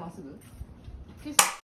まっすぐ？消す